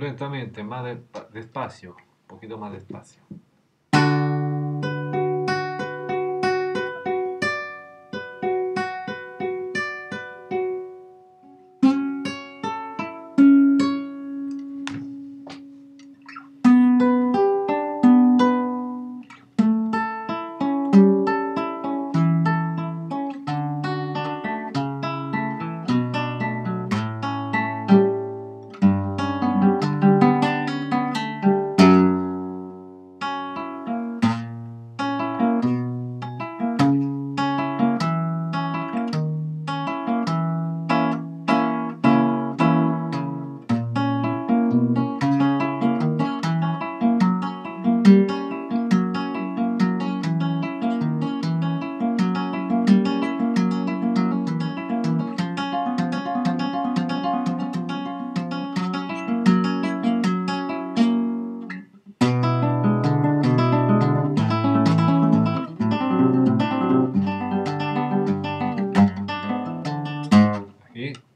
lentamente, más de, despacio, un poquito más despacio. aqui?